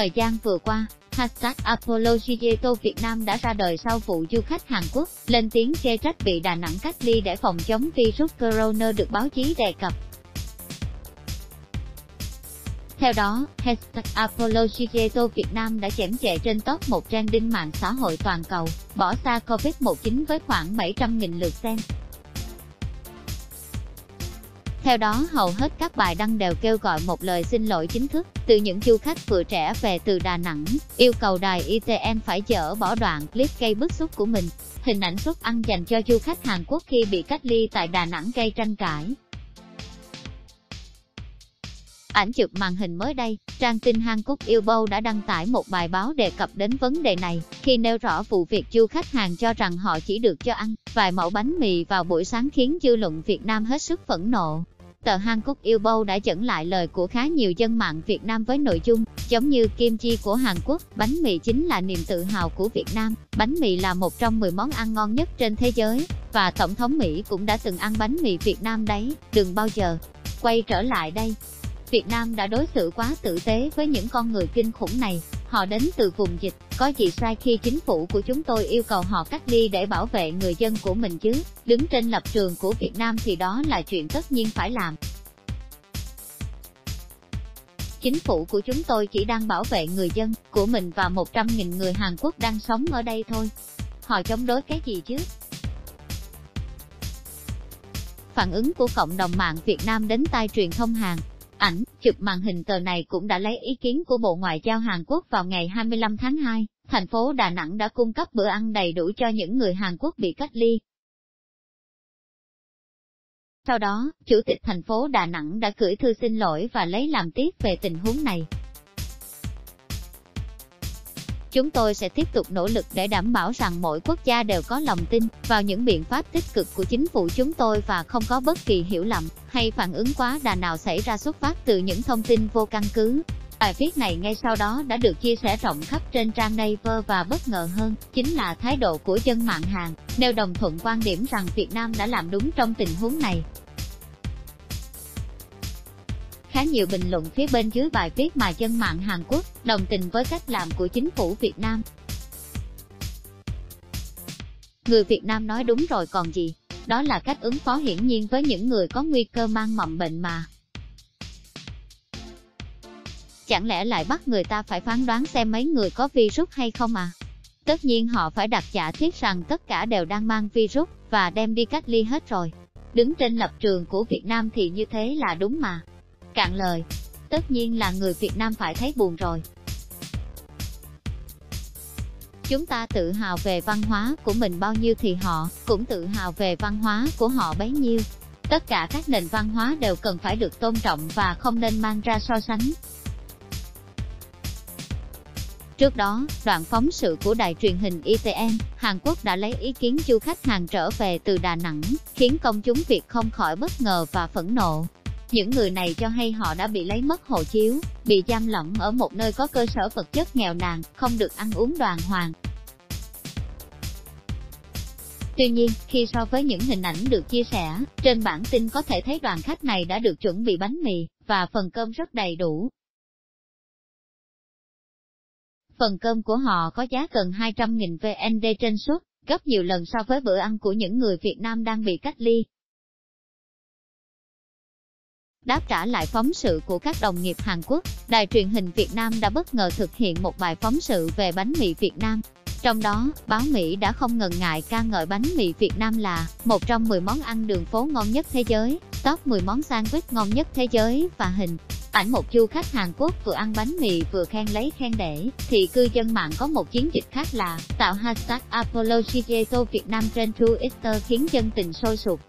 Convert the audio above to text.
Thời gian vừa qua, hashtag Apollo Apologieto Việt Nam đã ra đời sau vụ du khách Hàn Quốc lên tiếng chê trách bị Đà Nẵng cách ly để phòng chống virus corona được báo chí đề cập. Theo đó, hashtag Apollo Apologieto Việt Nam đã chém chệ trên top một trang đinh mạng xã hội toàn cầu, bỏ xa Covid-19 với khoảng 700.000 lượt xem. Theo đó hầu hết các bài đăng đều kêu gọi một lời xin lỗi chính thức từ những du khách vừa trẻ về từ Đà Nẵng, yêu cầu đài ITN phải dỡ bỏ đoạn clip gây bức xúc của mình. Hình ảnh suất ăn dành cho du khách Hàn Quốc khi bị cách ly tại Đà Nẵng gây tranh cãi. Ảnh chụp màn hình mới đây, trang tin Hàn Quốc yêu bâu đã đăng tải một bài báo đề cập đến vấn đề này, khi nêu rõ vụ việc du khách Hàn cho rằng họ chỉ được cho ăn vài mẫu bánh mì vào buổi sáng khiến dư luận Việt Nam hết sức phẫn nộ. Tờ Hankook Quốc yêu bâu đã dẫn lại lời của khá nhiều dân mạng Việt Nam với nội dung, giống như kim chi của Hàn Quốc, bánh mì chính là niềm tự hào của Việt Nam, bánh mì là một trong 10 món ăn ngon nhất trên thế giới, và Tổng thống Mỹ cũng đã từng ăn bánh mì Việt Nam đấy, đừng bao giờ quay trở lại đây. Việt Nam đã đối xử quá tử tế với những con người kinh khủng này. Họ đến từ vùng dịch, có gì sai khi chính phủ của chúng tôi yêu cầu họ cách ly để bảo vệ người dân của mình chứ? Đứng trên lập trường của Việt Nam thì đó là chuyện tất nhiên phải làm. Chính phủ của chúng tôi chỉ đang bảo vệ người dân của mình và 100.000 người Hàn Quốc đang sống ở đây thôi. Họ chống đối cái gì chứ? Phản ứng của cộng đồng mạng Việt Nam đến tai truyền thông Hàn ảnh, chụp màn hình tờ này cũng đã lấy ý kiến của Bộ Ngoại giao Hàn Quốc vào ngày 25 tháng 2. Thành phố Đà Nẵng đã cung cấp bữa ăn đầy đủ cho những người Hàn Quốc bị cách ly. Sau đó, Chủ tịch thành phố Đà Nẵng đã gửi thư xin lỗi và lấy làm tiếc về tình huống này. Chúng tôi sẽ tiếp tục nỗ lực để đảm bảo rằng mỗi quốc gia đều có lòng tin vào những biện pháp tích cực của chính phủ chúng tôi và không có bất kỳ hiểu lầm hay phản ứng quá đà nào xảy ra xuất phát từ những thông tin vô căn cứ. Bài viết này ngay sau đó đã được chia sẻ rộng khắp trên trang Naver và bất ngờ hơn, chính là thái độ của dân mạng Hàn, nêu đồng thuận quan điểm rằng Việt Nam đã làm đúng trong tình huống này. Khá nhiều bình luận phía bên dưới bài viết mà dân mạng Hàn Quốc đồng tình với cách làm của chính phủ Việt Nam. Người Việt Nam nói đúng rồi còn gì, đó là cách ứng phó hiển nhiên với những người có nguy cơ mang mầm bệnh mà. Chẳng lẽ lại bắt người ta phải phán đoán xem mấy người có virus hay không à? Tất nhiên họ phải đặt giả thiết rằng tất cả đều đang mang virus, và đem đi cách ly hết rồi. Đứng trên lập trường của Việt Nam thì như thế là đúng mà. Cạn lời, tất nhiên là người Việt Nam phải thấy buồn rồi. Chúng ta tự hào về văn hóa của mình bao nhiêu thì họ cũng tự hào về văn hóa của họ bấy nhiêu. Tất cả các nền văn hóa đều cần phải được tôn trọng và không nên mang ra so sánh. Trước đó, đoạn phóng sự của đài truyền hình ITN, Hàn Quốc đã lấy ý kiến du khách Hàn trở về từ Đà Nẵng, khiến công chúng Việt không khỏi bất ngờ và phẫn nộ. Những người này cho hay họ đã bị lấy mất hộ chiếu, bị giam lỏng ở một nơi có cơ sở vật chất nghèo nàn, không được ăn uống đoàn hoàng. Tuy nhiên, khi so với những hình ảnh được chia sẻ, trên bản tin có thể thấy đoàn khách này đã được chuẩn bị bánh mì, và phần cơm rất đầy đủ. Phần cơm của họ có giá gần 200.000 VND trên suất, gấp nhiều lần so với bữa ăn của những người Việt Nam đang bị cách ly. Đáp trả lại phóng sự của các đồng nghiệp Hàn Quốc, đài truyền hình Việt Nam đã bất ngờ thực hiện một bài phóng sự về bánh mì Việt Nam. Trong đó, báo Mỹ đã không ngần ngại ca ngợi bánh mì Việt Nam là một trong 10 món ăn đường phố ngon nhất thế giới, top 10 món sandwich ngon nhất thế giới và hình ảnh một du khách Hàn Quốc vừa ăn bánh mì vừa khen lấy khen để, thì cư dân mạng có một chiến dịch khác là tạo hashtag Apologieto Việt Nam trên Twitter khiến dân tình sôi sục.